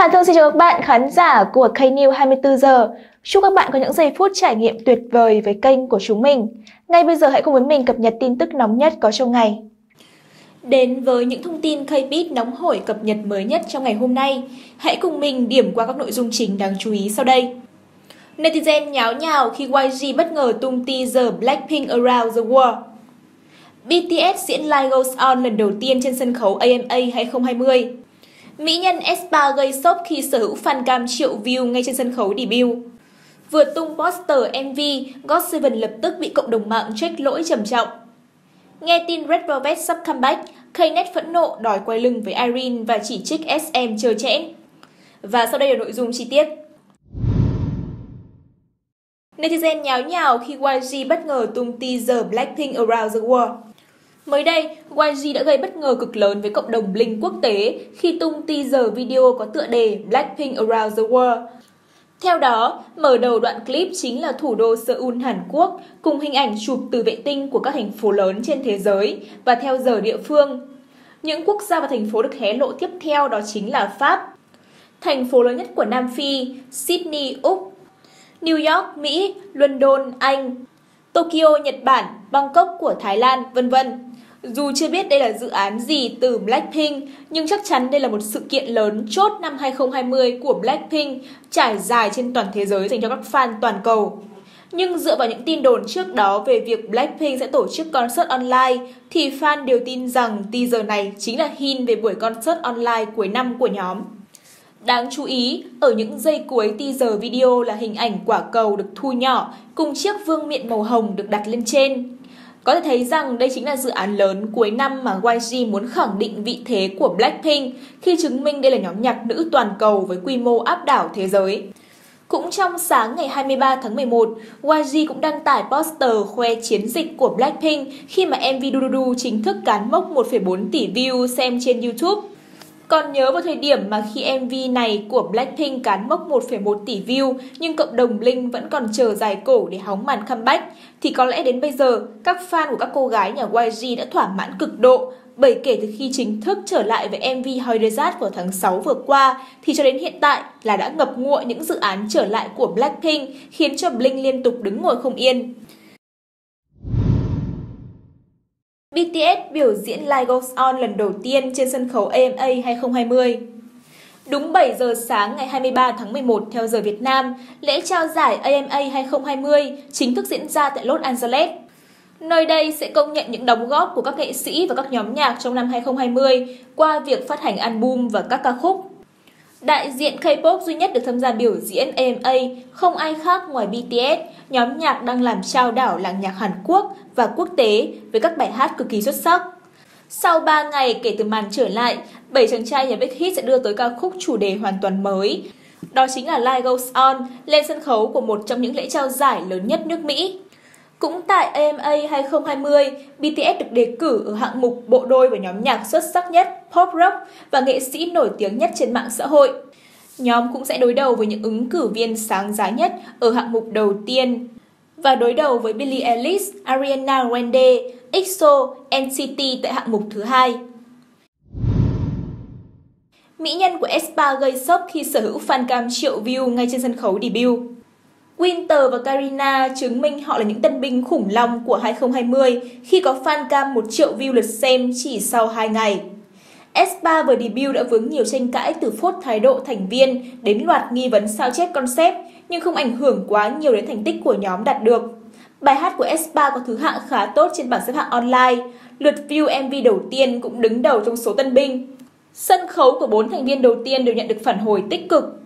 Hà Thương xin chào các bạn khán giả của kênh News 24 giờ. Chúc các bạn có những giây phút trải nghiệm tuyệt vời với kênh của chúng mình. Ngay bây giờ hãy cùng với mình cập nhật tin tức nóng nhất có trong ngày. Đến với những thông tin K-Beat nóng hổi cập nhật mới nhất trong ngày hôm nay, hãy cùng mình điểm qua các nội dung chính đáng chú ý sau đây. Netizen nháo nhào khi YG bất ngờ tung teaser Blackpink Around the World. BTS diễn Live Goes On lần đầu tiên trên sân khấu AMA 2020. Mỹ nhân Espa gây sốc khi sở hữu fan cam triệu view ngay trên sân khấu debut. Vừa tung poster MV, GOT7 lập tức bị cộng đồng mạng trách lỗi trầm trọng. Nghe tin Red Velvet sắp comeback, Knet phẫn nộ đòi quay lưng với Irene và chỉ trích SM chờ chẽn. Và sau đây là nội dung chi tiết. Netizen nháo nhào khi YG bất ngờ tung teaser Blackpink Around the World. Mới đây, YG đã gây bất ngờ cực lớn với cộng đồng Blink quốc tế khi tung teaser video có tựa đề Blackpink Around the World. Theo đó, mở đầu đoạn clip chính là thủ đô Seoul, Hàn Quốc cùng hình ảnh chụp từ vệ tinh của các thành phố lớn trên thế giới và theo giờ địa phương. Những quốc gia và thành phố được hé lộ tiếp theo đó chính là Pháp, thành phố lớn nhất của Nam Phi, Sydney, Úc, New York, Mỹ, London, Anh, Tokyo, Nhật Bản, Bangkok của Thái Lan, vân vân. Dù chưa biết đây là dự án gì từ Blackpink, nhưng chắc chắn đây là một sự kiện lớn chốt năm 2020 của Blackpink trải dài trên toàn thế giới dành cho các fan toàn cầu. Nhưng dựa vào những tin đồn trước đó về việc Blackpink sẽ tổ chức concert online, thì fan đều tin rằng teaser này chính là hint về buổi concert online cuối năm của nhóm. Đáng chú ý, ở những giây cuối teaser video là hình ảnh quả cầu được thu nhỏ cùng chiếc vương miện màu hồng được đặt lên trên. Có thể thấy rằng đây chính là dự án lớn cuối năm mà YG muốn khẳng định vị thế của Blackpink khi chứng minh đây là nhóm nhạc nữ toàn cầu với quy mô áp đảo thế giới. Cũng trong sáng ngày 23 tháng 11, YG cũng đăng tải poster khoe chiến dịch của Blackpink khi mà MV Dududu chính thức cán mốc 1,4 tỷ view xem trên YouTube. Còn nhớ vào thời điểm mà khi MV này của Blackpink cán mốc 1,1 tỷ view nhưng cộng đồng Blink vẫn còn chờ dài cổ để hóng màn comeback thì có lẽ đến bây giờ các fan của các cô gái nhà YG đã thỏa mãn cực độ bởi kể từ khi chính thức trở lại với MV Hoidezat vào tháng 6 vừa qua thì cho đến hiện tại là đã ngập ngụa những dự án trở lại của Blackpink khiến cho Blink liên tục đứng ngồi không yên. BTS biểu diễn Live Goes On lần đầu tiên trên sân khấu AMA 2020. Đúng 7 giờ sáng ngày 23 tháng 11 theo giờ Việt Nam, lễ trao giải AMA 2020 chính thức diễn ra tại Los Angeles. Nơi đây sẽ công nhận những đóng góp của các nghệ sĩ và các nhóm nhạc trong năm 2020 qua việc phát hành album và các ca khúc. Đại diện K-pop duy nhất được tham gia biểu diễn AMA không ai khác ngoài BTS, nhóm nhạc đang làm trao đảo làng nhạc Hàn Quốc và quốc tế với các bài hát cực kỳ xuất sắc. Sau 3 ngày kể từ màn trở lại, 7 chàng trai nhà Big Hit sẽ đưa tới ca khúc chủ đề hoàn toàn mới. Đó chính là Life Goes On lên sân khấu của một trong những lễ trao giải lớn nhất nước Mỹ. Cũng tại AMA 2020, BTS được đề cử ở hạng mục bộ đôi và nhóm nhạc xuất sắc nhất, pop rock và nghệ sĩ nổi tiếng nhất trên mạng xã hội. Nhóm cũng sẽ đối đầu với những ứng cử viên sáng giá nhất ở hạng mục đầu tiên và đối đầu với Billie Eilish, Ariana Grande, EXO, NCT tại hạng mục thứ hai. Mỹ nhân của Espa gây sốc khi sở hữu fan cam triệu view ngay trên sân khấu debut. Winter và Karina chứng minh họ là những tân binh khủng long của 2020 khi có fan cam 1 triệu view lượt xem chỉ sau 2 ngày. S3 vừa debut đã vướng nhiều tranh cãi từ phốt thái độ thành viên đến loạt nghi vấn sao chép concept nhưng không ảnh hưởng quá nhiều đến thành tích của nhóm đạt được. Bài hát của S3 có thứ hạng khá tốt trên bảng xếp hạng online, lượt view MV đầu tiên cũng đứng đầu trong số tân binh. Sân khấu của bốn thành viên đầu tiên đều nhận được phản hồi tích cực,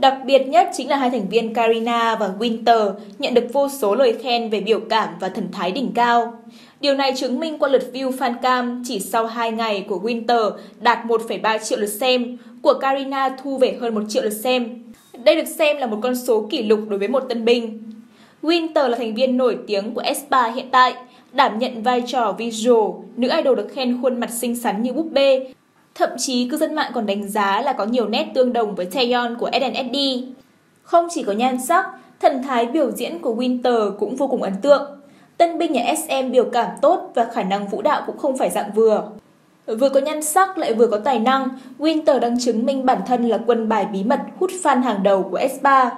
Đặc biệt nhất chính là hai thành viên Karina và Winter nhận được vô số lời khen về biểu cảm và thần thái đỉnh cao. Điều này chứng minh qua lượt view fan cam chỉ sau 2 ngày của Winter đạt 1,3 triệu lượt xem, của Karina thu về hơn 1 triệu lượt xem. Đây được xem là một con số kỷ lục đối với một tân binh. Winter là thành viên nổi tiếng của S3 hiện tại, đảm nhận vai trò visual, nữ idol được khen khuôn mặt xinh xắn như búp bê, Thậm chí cư dân mạng còn đánh giá là có nhiều nét tương đồng với Taeyeon của SNSD. Không chỉ có nhan sắc, thần thái biểu diễn của Winter cũng vô cùng ấn tượng. Tân binh nhà SM biểu cảm tốt và khả năng vũ đạo cũng không phải dạng vừa. Vừa có nhan sắc lại vừa có tài năng, Winter đang chứng minh bản thân là quân bài bí mật hút fan hàng đầu của S3.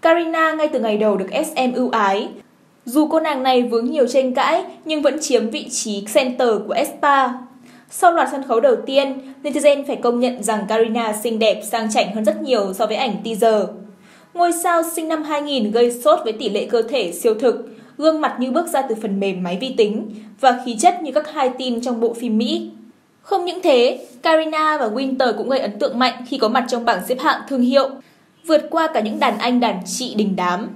Karina ngay từ ngày đầu được SM ưu ái. Dù cô nàng này vướng nhiều tranh cãi nhưng vẫn chiếm vị trí center của S3. Sau loạt sân khấu đầu tiên, netizen phải công nhận rằng Karina xinh đẹp sang chảnh hơn rất nhiều so với ảnh teaser. Ngôi sao sinh năm 2000 gây sốt với tỷ lệ cơ thể siêu thực, gương mặt như bước ra từ phần mềm máy vi tính và khí chất như các hai tin trong bộ phim Mỹ. Không những thế, Karina và Winter cũng gây ấn tượng mạnh khi có mặt trong bảng xếp hạng thương hiệu, vượt qua cả những đàn anh đàn chị đình đám.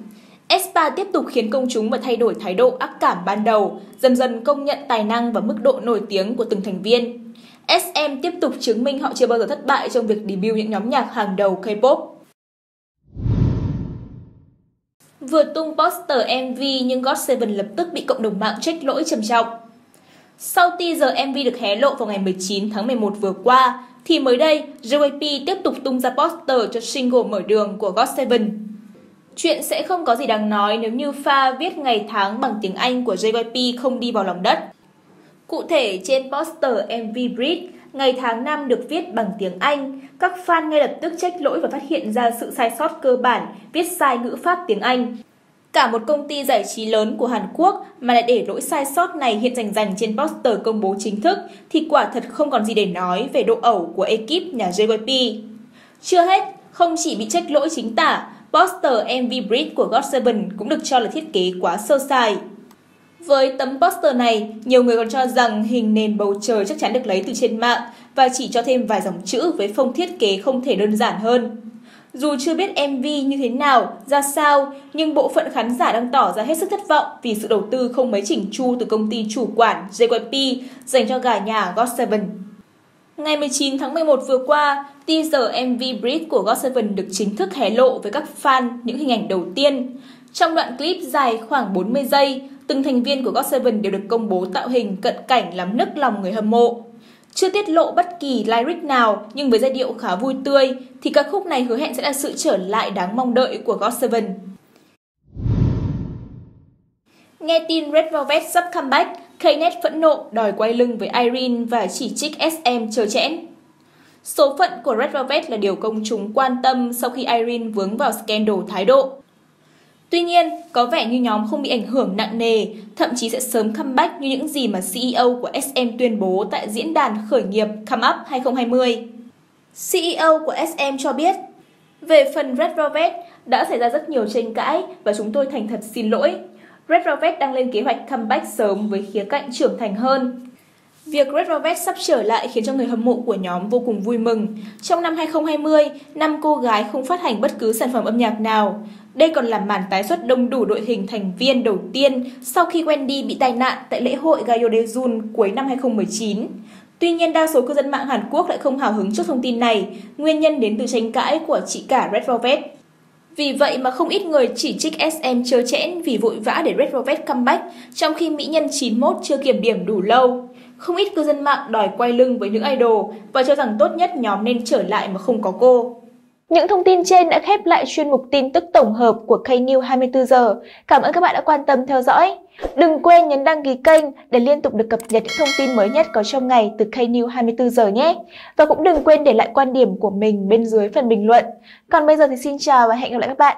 Espa tiếp tục khiến công chúng và thay đổi thái độ ác cảm ban đầu, dần dần công nhận tài năng và mức độ nổi tiếng của từng thành viên. SM tiếp tục chứng minh họ chưa bao giờ thất bại trong việc debut những nhóm nhạc hàng đầu K-pop. Vừa tung poster MV nhưng GOT7 lập tức bị cộng đồng mạng trách lỗi trầm trọng. Sau teaser MV được hé lộ vào ngày 19 tháng 11 vừa qua, thì mới đây JYP tiếp tục tung ra poster cho single mở đường của GOT7. Chuyện sẽ không có gì đáng nói nếu như pha viết ngày tháng bằng tiếng Anh của JYP không đi vào lòng đất. Cụ thể trên poster MV Bridge, ngày tháng năm được viết bằng tiếng Anh, các fan ngay lập tức trách lỗi và phát hiện ra sự sai sót cơ bản viết sai ngữ pháp tiếng Anh. Cả một công ty giải trí lớn của Hàn Quốc mà lại để lỗi sai sót này hiện rành rành trên poster công bố chính thức thì quả thật không còn gì để nói về độ ẩu của ekip nhà JYP. Chưa hết, không chỉ bị trách lỗi chính tả, poster MV Bridge của God7 cũng được cho là thiết kế quá sơ sài. Với tấm poster này, nhiều người còn cho rằng hình nền bầu trời chắc chắn được lấy từ trên mạng và chỉ cho thêm vài dòng chữ với phong thiết kế không thể đơn giản hơn. Dù chưa biết MV như thế nào, ra sao, nhưng bộ phận khán giả đang tỏ ra hết sức thất vọng vì sự đầu tư không mấy chỉnh chu từ công ty chủ quản JYP dành cho gà nhà God7. Ngày 19 tháng 11 vừa qua, teaser MV Bridge của GOT7 được chính thức hé lộ với các fan những hình ảnh đầu tiên. Trong đoạn clip dài khoảng 40 giây, từng thành viên của GOT7 đều được công bố tạo hình cận cảnh làm nức lòng người hâm mộ. Chưa tiết lộ bất kỳ lyric nào nhưng với giai điệu khá vui tươi thì ca khúc này hứa hẹn sẽ là sự trở lại đáng mong đợi của GOT7. Nghe tin Red Velvet sắp comeback, Kenneth phẫn nộ đòi quay lưng với Irene và chỉ trích SM chờ chẽn. Số phận của Red Velvet là điều công chúng quan tâm sau khi Irene vướng vào scandal thái độ. Tuy nhiên, có vẻ như nhóm không bị ảnh hưởng nặng nề, thậm chí sẽ sớm comeback như những gì mà CEO của SM tuyên bố tại diễn đàn khởi nghiệp Come Up 2020. CEO của SM cho biết, về phần Red Velvet, đã xảy ra rất nhiều tranh cãi và chúng tôi thành thật xin lỗi. Red Velvet đang lên kế hoạch comeback sớm với khía cạnh trưởng thành hơn. Việc Red Velvet sắp trở lại khiến cho người hâm mộ của nhóm vô cùng vui mừng. Trong năm 2020, năm cô gái không phát hành bất cứ sản phẩm âm nhạc nào. Đây còn là màn tái xuất đông đủ đội hình thành viên đầu tiên sau khi Wendy bị tai nạn tại lễ hội Gayo Daejun cuối năm 2019. Tuy nhiên, đa số cư dân mạng Hàn Quốc lại không hào hứng trước thông tin này, nguyên nhân đến từ tranh cãi của chị cả Red Velvet. Vì vậy mà không ít người chỉ trích SM chơ chẽn vì vội vã để Red Velvet comeback, trong khi mỹ nhân 91 chưa kiểm điểm đủ lâu. Không ít cư dân mạng đòi quay lưng với những idol và cho rằng tốt nhất nhóm nên trở lại mà không có cô. Những thông tin trên đã khép lại chuyên mục tin tức tổng hợp của kênh New 24 giờ. Cảm ơn các bạn đã quan tâm theo dõi. Đừng quên nhấn đăng ký kênh để liên tục được cập nhật những thông tin mới nhất có trong ngày từ kênh New 24 giờ nhé. Và cũng đừng quên để lại quan điểm của mình bên dưới phần bình luận. Còn bây giờ thì xin chào và hẹn gặp lại các bạn